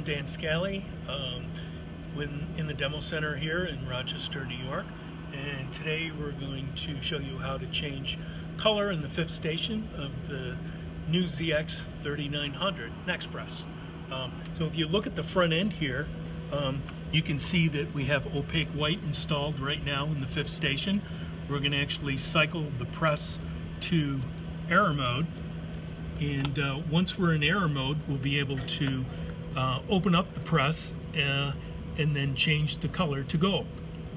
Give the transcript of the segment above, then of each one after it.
I'm Dan Scally um, in the demo center here in Rochester, New York. And today we're going to show you how to change color in the fifth station of the new ZX 3900 Nexpress. Um, so if you look at the front end here, um, you can see that we have opaque white installed right now in the fifth station. We're going to actually cycle the press to error mode and uh, once we're in error mode we'll be able to uh, open up the press uh, and then change the color to gold.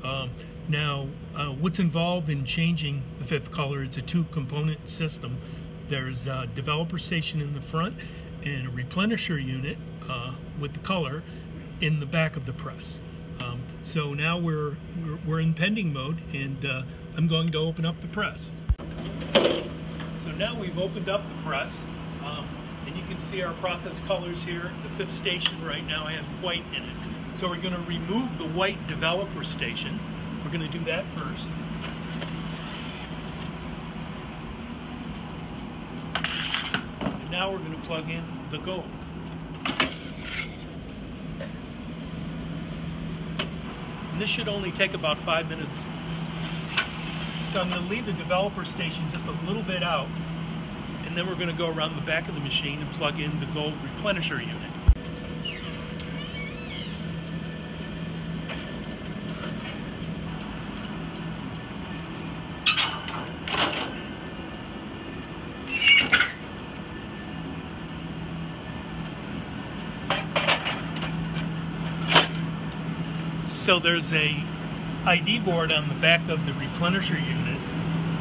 Um, now uh, what's involved in changing the fifth color it's a two component system. There's a developer station in the front and a replenisher unit uh, with the color in the back of the press. Um, so now we're, we're, we're in pending mode and uh, I'm going to open up the press. So now we've opened up the press um, and you can see our process colors here. The fifth station right now has white in it. So we're going to remove the white developer station. We're going to do that first. And now we're going to plug in the gold. And this should only take about five minutes. So I'm going to leave the developer station just a little bit out and then we're going to go around the back of the machine and plug in the gold replenisher unit. So there's a ID board on the back of the replenisher unit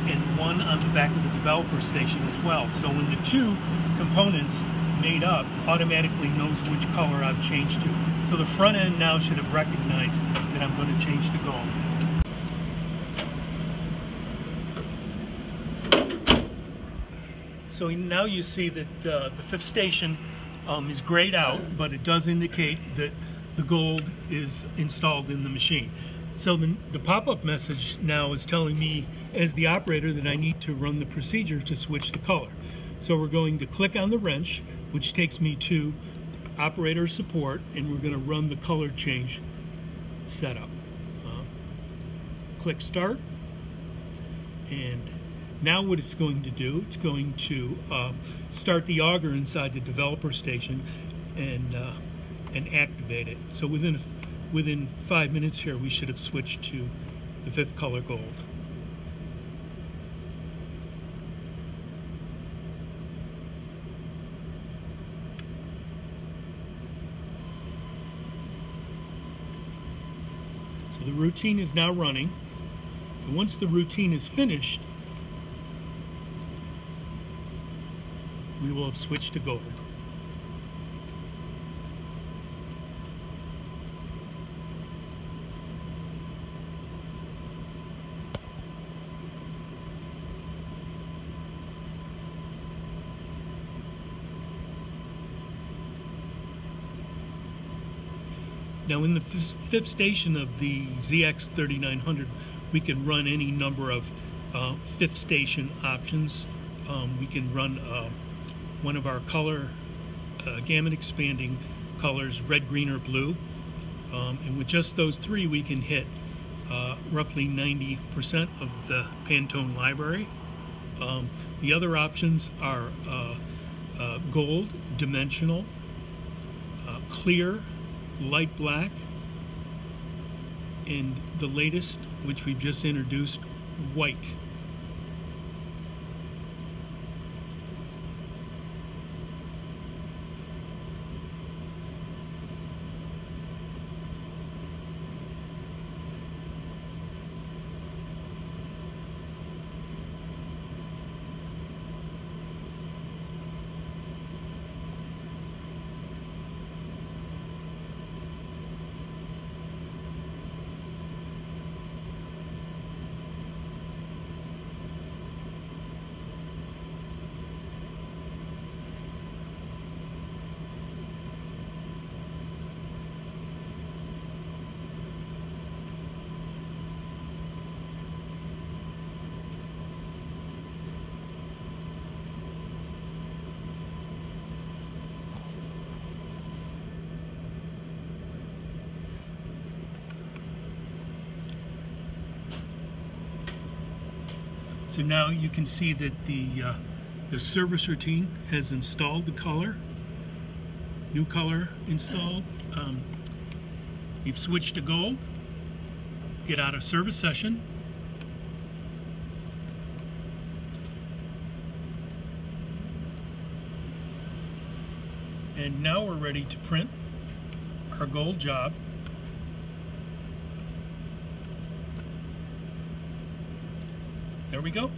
and one on the back of the developer station as well. So when the two components made up automatically knows which color I've changed to. So the front end now should have recognized that I'm going to change to gold. So now you see that uh, the fifth station um, is grayed out, but it does indicate that the gold is installed in the machine. So the, the pop-up message now is telling me as the operator that I need to run the procedure to switch the color. So we're going to click on the wrench, which takes me to operator support, and we're going to run the color change setup. Uh, click start, and now what it's going to do, it's going to uh, start the auger inside the developer station and, uh, and activate it. So within within five minutes here, we should have switched to the fifth color gold. So the routine is now running. And once the routine is finished, we will have switched to gold. Now in the fifth station of the ZX3900, we can run any number of uh, fifth station options. Um, we can run uh, one of our color uh, gamut expanding colors, red, green, or blue. Um, and with just those three, we can hit uh, roughly 90% of the Pantone library. Um, the other options are uh, uh, gold, dimensional, clear, light black. And the latest which we've just introduced white So now you can see that the uh, the service routine has installed the color, new color installed. Um, you've switched to gold. Get out of service session. And now we're ready to print our gold job. There we go.